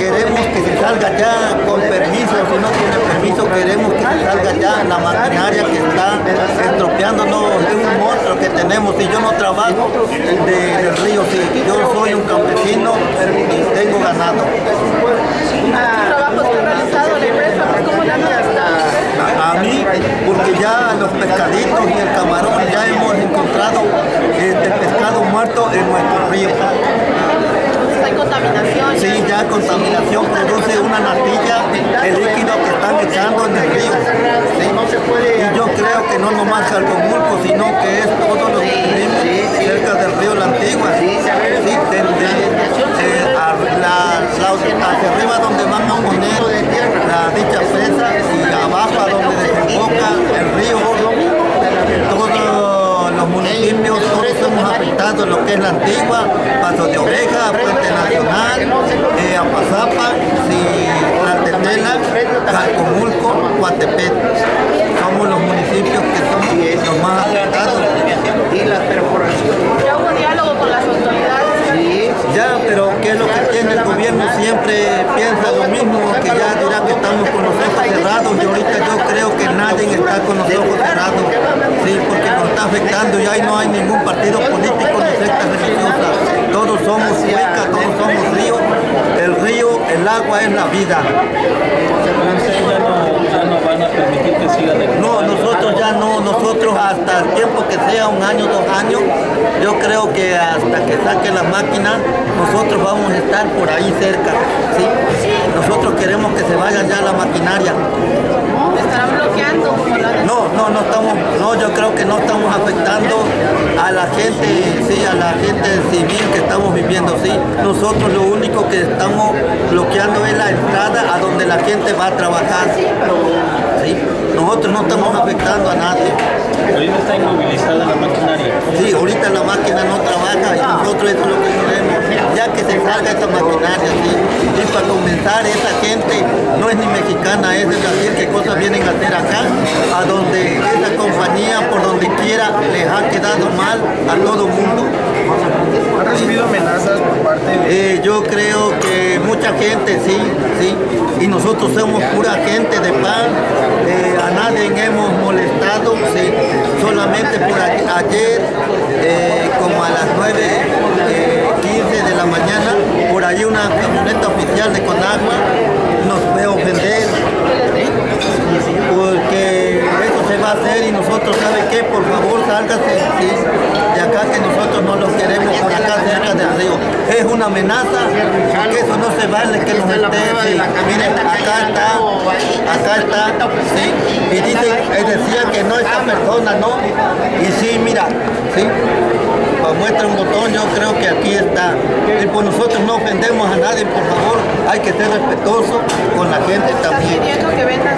Queremos que se salga ya con permiso, si no tiene permiso queremos que se salga ya la maquinaria que está estropeándonos es un monstruo que tenemos. Si yo no trabajo de, del río, si yo soy un campesino, y tengo ganado. A mí, porque ya los pescaditos y el camarón ya hemos encontrado este pescado muerto en nuestro río. ¿Hay contaminación? Sí, ya contaminación produce una natilla, el líquido que están echando en el río. Y yo creo que no nomás Calcomulco, sino que es todo lo que tenemos cerca del río La Antigua. Sí, hacia arriba donde van a poner la dicha presa y abajo a donde desemboca el río. Los municipios, todos hemos afectado lo que es la antigua, Paso de Oveja, Puente Nacional, eh, Apazapa, Tlaltetela, Calcomulco, Coatepec. Somos los municipios que somos los más afectados. Y las perforaciones. ¿Ya hubo diálogo con las autoridades? Sí, ya, pero ¿qué es lo que tiene el gobierno? Siempre piensa lo mismo, que ya dirá que estamos con los ojos cerrados y ahorita yo creo que nadie está con los ojos cerrados, sí, porque nos afectando y ahí no hay ningún partido político ni secta religiosa. Todos somos cuencas, todos somos ríos, el río, el agua es la vida. no nosotros ya no, nosotros hasta el tiempo que sea un año, dos años, yo creo que hasta que saque la máquina, nosotros vamos a estar por ahí cerca. Nosotros queremos que se vaya ya la maquinaria. ¿Estarán bloqueando como la No, no, no estamos, no, yo creo que no estamos afectando a la gente, sí, a la gente civil que estamos viviendo, sí. Nosotros lo único que estamos bloqueando es la entrada a donde la gente va a trabajar, sí. Nosotros no estamos afectando a nadie. Ahorita está inmovilizada la maquinaria. Sí, ahorita la máquina no trabaja y nosotros eso es lo que queremos, ya que se salga esta maquinaria, sí. Comenzar, esa gente. No es ni mexicana, es decir, qué cosas vienen a hacer acá, a donde esa compañía, por donde quiera, les ha quedado mal a todo el mundo. ¿Han recibido amenazas por parte de Eh, yo creo que mucha gente, sí, sí, y nosotros somos pura gente de pan, eh, a nadie hemos molestado, sí, solamente por ayer, eh, como a las 9.15 de la mañana, ahí una camioneta oficial de Conagua nos ve ofender, porque eso se va a hacer y nosotros, ¿sabe qué? Por favor, sálgase de acá que nosotros no lo queremos por acá cerca del río. Es una amenaza, que eso no se vale que nos esté. Miren, acá está, acá está, sí, y dice, decía que no esta persona, no, y sí, mira, sí, muestra un botón, yo creo que aquí está. Y por nosotros no ofendemos a nadie, por favor, hay que ser respetuoso con la gente también. que vendan.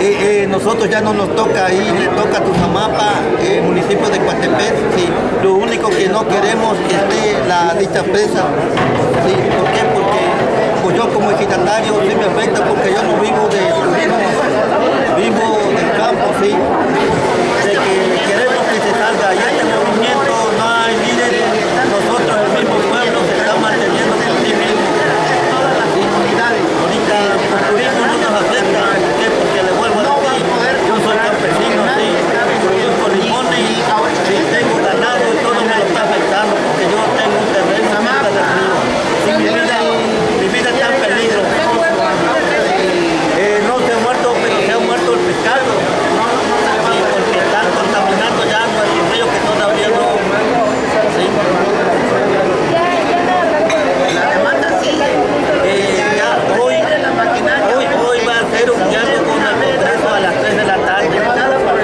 Eh, eh, nosotros ya no nos toca ahí, le toca a Tuzamapa, eh, municipio de Coatepec, sí. Lo único que no queremos es que esté la dicha presa, sí. ¿Por qué? Porque pues yo como ejidatario sí me afecta porque yo no vivo de turismo, vivo del campo, sí. De que queremos que se salga y este movimiento no hay líderes, nosotros el mismo pueblo se está manteniendo por sí mismo. Sí. Ahorita el turismo no nos afecta, ¿por qué? Porque le vuelvo a decir, yo soy campesino, sí, produzco limones y sí, tengo ganado y todo me lo está afectando porque yo tengo un terreno cerca del río. Y mi vida, mi vida está en peligro. Eh, no se ha muerto, pero se ha muerto el pescado. Sí, porque están contaminando ya nuestro río que todavía no. Sí. Eh, ya hoy, hoy, hoy va a ser un diálogo con el Congreso a las 3 de la tarde.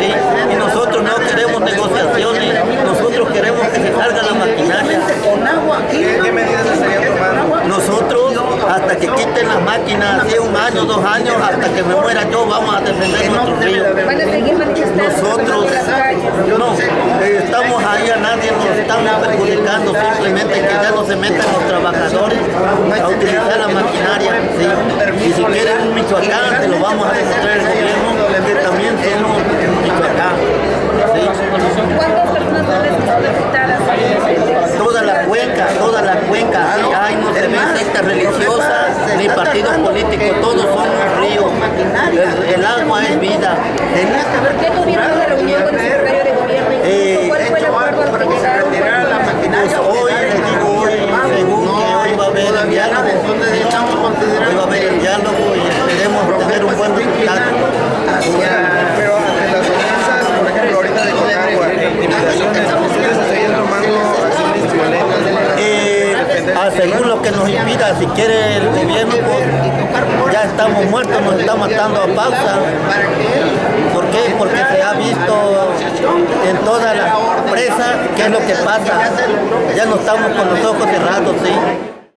¿sí? Y nosotros no queremos negociaciones, nosotros queremos que se salga la maquinaria. ¿Qué, qué medidas estarían tomando? Nosotros, hasta que quiten las máquinas, si un año, dos años, hasta que me muera yo, vamos a defender nuestro río. Nosotros, no, estamos ahí, a nadie nos estamos perjudicando, simplemente que ya no se metan los trabajadores a utilizar la maquinaria. ¿sí? Y si quieren un Michoacán, se lo vamos a demostrar al gobierno, que también somos Michoacán. ¿sí? ¿Cuántas personas son las afectadas? Toda la cuenca, toda la cuenca, sí, ahí no se ven sectas religiosas ni partidos políticos, todos son un río. El, el es vida. Tenía que haber ¿Por qué tuvieron una reunión con el secretario de gobierno? Eh, ¿Cuál fue el acuerdo al que llegaron? Pues hoy, les digo hoy, según que hoy va a haber el diálogo, hoy va a haber el diálogo y esperemos tener un buen resultado. Pero en las ordenanzas, por ejemplo, ahorita de Conagua, intimidaciones, ustedes seguían tomando acciones violentas Eh, ah, según lo que si quiere el gobierno, pues ya estamos muertos, nos está matando a pausa. ¿Por qué? Porque se ha visto en todas las presas qué es lo que pasa. Ya no estamos con los ojos cerrados, ¿sí?